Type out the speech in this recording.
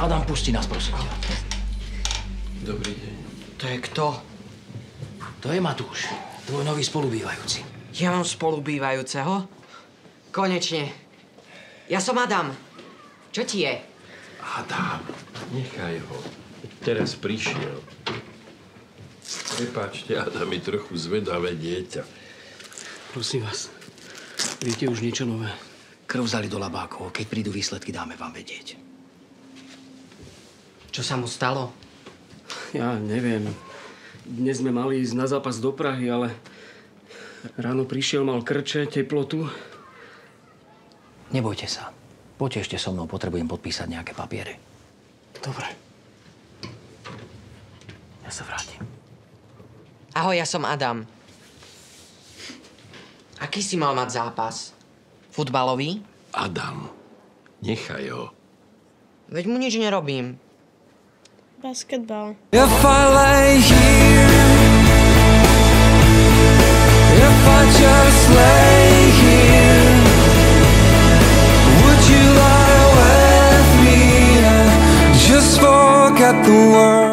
Adam, pusti nás, prosím ťa. Dobrý deň. To je kto? To je Matúš, tvoj nový spolubývajúci. Ja mám spolubývajúceho? Konečne. Ja som Adam. Čo ti je? Adam, nechaj ho. Teraz prišiel. Prepáčte, Adam je trochu zvedavé dieťa. Prosím vás, viete už niečo nové? Krv vzali do labákov. Keď prídu výsledky, dáme vám vedieť. Čo sa mu stalo? Ja neviem. Dnes sme mali ísť na zápas do Prahy, ale ráno prišiel, mal krče, teplotu. Nebojte sa. Poďte ešte so mnou, potrebujem podpísať nejaké papiere. Dobre. Ja sa vrátim. Ahoj, ja som Adam. Aký si mal mať zápas? Futbalový? Adam, nechaj ho. Veď mu nič nerobím. basketball. If I lay here, if I just lay here, would you lie with me and just forget the world?